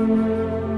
Música